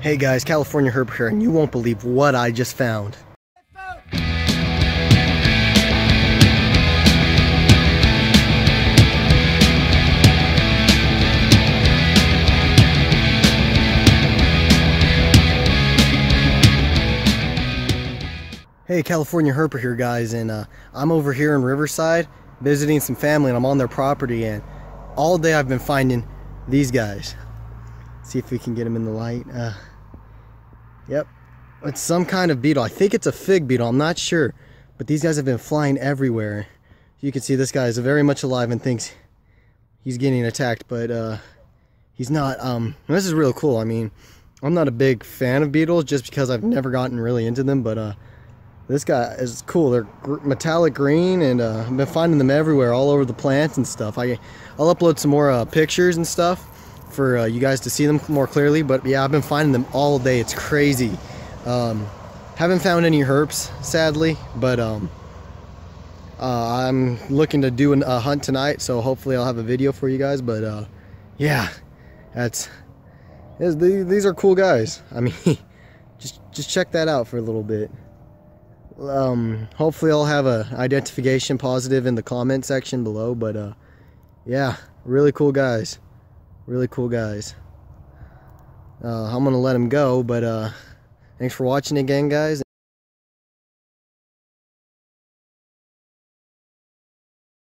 Hey guys, California Herp here, and you won't believe what I just found. Hey, California Herper here, guys, and uh, I'm over here in Riverside visiting some family, and I'm on their property, and all day I've been finding these guys. See if we can get them in the light. Uh, yep, it's some kind of beetle. I think it's a fig beetle. I'm not sure, but these guys have been flying everywhere. You can see this guy is very much alive and thinks he's getting attacked, but uh, he's not. Um, this is real cool. I mean, I'm not a big fan of beetles just because I've never gotten really into them, but uh, this guy is cool. They're metallic green and uh, I've been finding them everywhere, all over the plants and stuff. I, I'll upload some more uh, pictures and stuff for uh, you guys to see them more clearly. But yeah, I've been finding them all day. It's crazy. Um, haven't found any herps, sadly, but um, uh, I'm looking to do an, a hunt tonight, so hopefully I'll have a video for you guys. But uh, yeah, that's these are cool guys. I mean, just just check that out for a little bit um, hopefully I'll have a identification positive in the comment section below but uh, yeah really cool guys really cool guys. Uh, I'm gonna let him go but uh, thanks for watching again guys